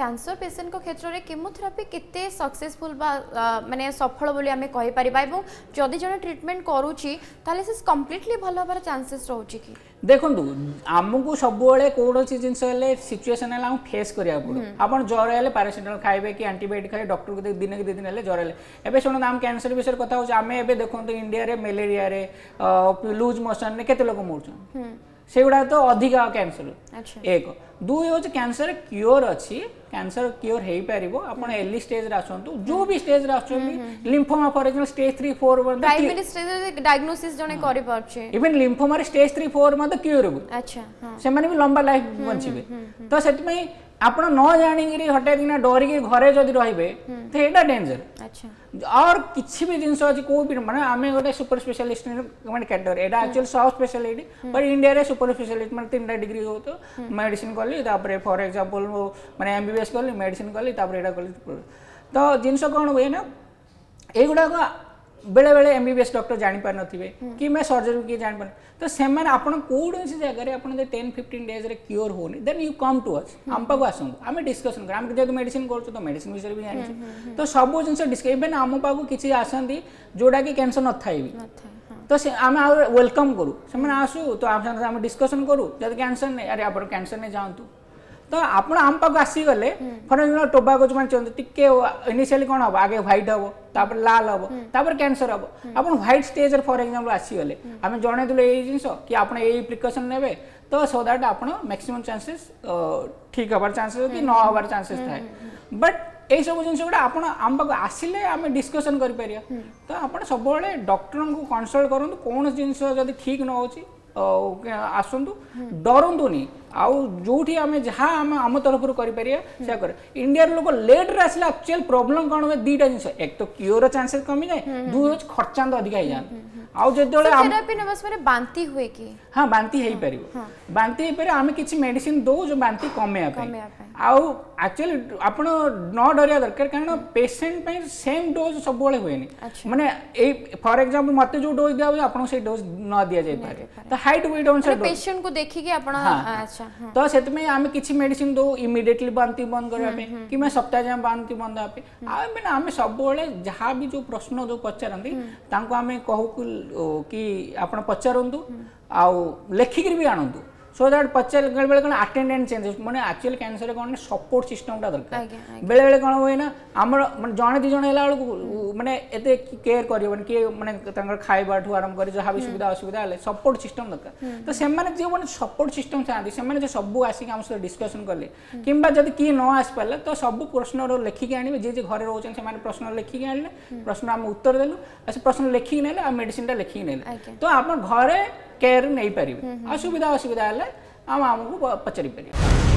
cancer patient ক্ষেত্রে chemotherapy কেতে successful বা মানে সফল বলে আমি কইপারা এবং যদি জন ট্রিটমেন্ট করুচি তাহলে সে কমপ্লিটলি ভাল হবার চান্সেস রয়েছে কি দেখুন আমি সবুলে কৌশি জিনিস হলে সিচুয়েসন হলে আমি ফেস করা পড়ে আপনার জ্বর হলে প্যারাসিটামল খাইবে কি আন্টিবায়োটিক খাইবে ডক্টর দিনে কি দিন হলে জ্বর হলে এবে শুণত আমি ক্যান্সর বিষয়ে কথা হচ্ছে আমি এবে দেখুন ইন্ডিয়ারে ম্যালেরিয়ারে লুজ মোশন কেতে লোক মরুছেন সেগুড়া তো অধিকা ক্যান্সর এক দুই হচ্ছে ক্যান্সর কিওর অছি ক্যান্সর কিওর হয়ে পারিব আপন এর্লি স্টেজ রে আসন্তু যো বি স্টেজ রে আসছন্তি লিম্ফোমা ফর এক্সাম্পল স্টেজ 3 4 মানে প্রাইমারি স্টেজ রে ডায়াগনোসিস জনে করি পারছে ইভেন লিম্ফোমা রে স্টেজ 3 4 মানে কিওরেবল আচ্ছা হ্যাঁ সেমানে বি লম্বা লাইফ বঞ্চিবে তো সেটি পাই आप न जाणी हटा कि डरिक घरे रे तो यहाँ डेंजर और किसी भी जिन अच्छे कौ भी मैं आम गोटे सुपर स्पेशलिस्ट मैं कैटेगरी यहाँ एक्चुअल सब स्पेशलिटी बट इंडिया रे सुपर स्पेशलिस्ट मैं तीन टाइम डिग्री हो तो मेडिसिन कली फर एक्जामपल मैं एम बस कली मेडिसीन कली तो जिनस कौन हुए ना युवा बेले बेले एम बी एस डक्टर जापार नए कि सर्जर किए जापार तो से कौन से जगह आप टेन फिफ्टन डेज रे क्योर हो दे यू कम टू अस आम पाक आसमें आम डिस्कसन कर आम कर मेड विषय में भी जानते तो सब जिन इवेन आम पाक किसी आसती जोटा कि कैनसर न था तो आम आलकम करूँ से आसू तो आप डिस्कसन करूँ जब कैंसर नहीं अरे आप कैंसर नहीं जातु ତ ଆପଣ ଆମ ପାଖକୁ ଆସିଗଲେ ଫର ଏକ୍ସାମ୍ପଲ୍ ଟୋବାକୋ ଯେଉଁମାନେ ଚାହୁଁଛନ୍ତି ଟିକେ ଇନିସିଆଲି କ'ଣ ହେବ ଆଗେ ହ୍ୱାଇଟ୍ ହେବ ତାପରେ ଲାଲ ହେବ ତାପରେ କ୍ୟାନ୍ସର ହେବ ଆପଣ ହ୍ୱାଇଟ୍ ଷ୍ଟେଜ୍ରେ ଫର ଏକ୍ସାମ୍ପଲ୍ ଆସିଗଲେ ଆମେ ଜଣେଇଦେଲୁ ଏଇ ଜିନିଷ କି ଆପଣ ଏଇ ପ୍ରିକସନ୍ ନେବେ ତ ସୋ ଦ୍ୟାଟ୍ ଆପଣ ମ୍ୟାକ୍ସିମମ୍ ଚାନ୍ସେସ୍ ଠିକ୍ ହେବାର ଚାନ୍ସେସ୍ କି ନ ହେବାର ଚାନ୍ସେସ୍ ଥାଏ ବଟ୍ ଏଇସବୁ ଜିନିଷ ଗୁଡ଼ା ଆପଣ ଆମ ପାଖକୁ ଆସିଲେ ଆମେ ଡିସ୍କସନ୍ କରିପାରିବା ତ ଆପଣ ସବୁବେଳେ ଡକ୍ଟରଙ୍କୁ କନସଲ୍ଟ କରନ୍ତୁ କୌଣସି ଜିନିଷ ଯଦି ଠିକ୍ ନ ହେଉଛି आसतु डरतुनि आउ जो आम जहाँ आम तरफ कर इंडिया लोक लेट्रे आसे एक्चुअल प्रोब्लम कौन हुए दुटा जिन एक तो क्योर चान्सेस कमी जाए दूर हूँ खर्चा तो अधिक ଆଉ ଯେତେବେଳେ ଥେରାପି ନେବା ସମୟରେ ବାନ୍ତି ହୁଏ କି ହଁ ବାନ୍ତି ହେଇପାରିବ ବାନ୍ତି ହେଇପାରିବ ଆମେ କିଛି ମେଡିସିନ ଦଉ ଯେଉଁ ବାନ୍ତି କମେଇବା ପାଇଁ ଆଉ ଆକ୍ଚୁଆଲି ଆପଣ ନ ଡରିବା ଦରକାର କାରଣ ପେସେଣ୍ଟ ପାଇଁ ସେମ୍ ଡୋଜ୍ ସବୁବେଳେ ହୁଏନି ମାନେ ଏଇ ଫର ଏକ୍ସାମ୍ପଲ୍ ମୋତେ ଯେଉଁ ଡୋଜ୍ ଦିଆହେଉଛି ଆପଣଙ୍କୁ ସେଇ ଡୋଜ୍ ନ ଦିଆଯାଇପାରେ ତ ହାଇଟ୍ ୱେଟ୍ ଅନୁସାରେ ପେସେଣ୍ଟକୁ ଦେଖିକି ଆପଣ ତ ସେଥିପାଇଁ ଆମେ କିଛି ମେଡିସିନ ଦଉ ଇମିଡିଏଟଲି ବାନ୍ତି ବନ୍ଦ କରିବା ପାଇଁ କିମ୍ବା ସପ୍ତାହ ଯାଏଁ ବାନ୍ତି ବନ୍ଦ ହେବା ପାଇଁ ଆଉ ମାନେ ଆମେ ସବୁବେଳେ ଯାହା ବି ଯେଉଁ ପ୍ରଶ୍ନ ଯେଉଁ ପଚାରନ୍ତି ତାଙ୍କୁ ଆମେ କହୁ କି ଆପଣ ପଚାରନ୍ତୁ ଆଉ ଲେଖିକିରି ବି ଆଣନ୍ତୁ সো দ্যাট পচার বেলে বেলে কোণ আটেন্ডেন্ট চেঞ্জেস মানে আকচুয়ালি ক্যানসরে কোণ সপোর্ট সিস্টমটা দরকার বেলে বেলে কোণ হুয়ে না আমার মানে জনে দুই জন হেলা বেলকু মানে এতে কেয়ার করি মানে কি মানে তাঙ্কর খাইবা ঠু আরম্ভ করি যাহা বি সুবিধা অসুবিধা হলে সপোর্ট সিস্টম দরকার তো সেমানে যে মানে সপোর্ট সিস্টম চাহান্তি সেমানে যে সবু আসিকি আমার সহ ডিসকশন কলে কিংবা যদি কি ন আসপারলে তো সবু প্রশ্নর লেখিকি আনিবে যে যে ঘরে রোচন সেমানে প্রশ্ন লেখিকি আনলে প্রশ্ন আমি উত্তর দেলু আর সে প্রশ্ন লেখিকি নেলে আর মেডিসিনটা লেখিকি নেলে তো আপনার ঘরে କେୟାର ନେଇପାରିବେ ଆଉ ସୁବିଧା ଅସୁବିଧା ହେଲେ ଆମ ଆମକୁ ପଚାରିପାରିବେ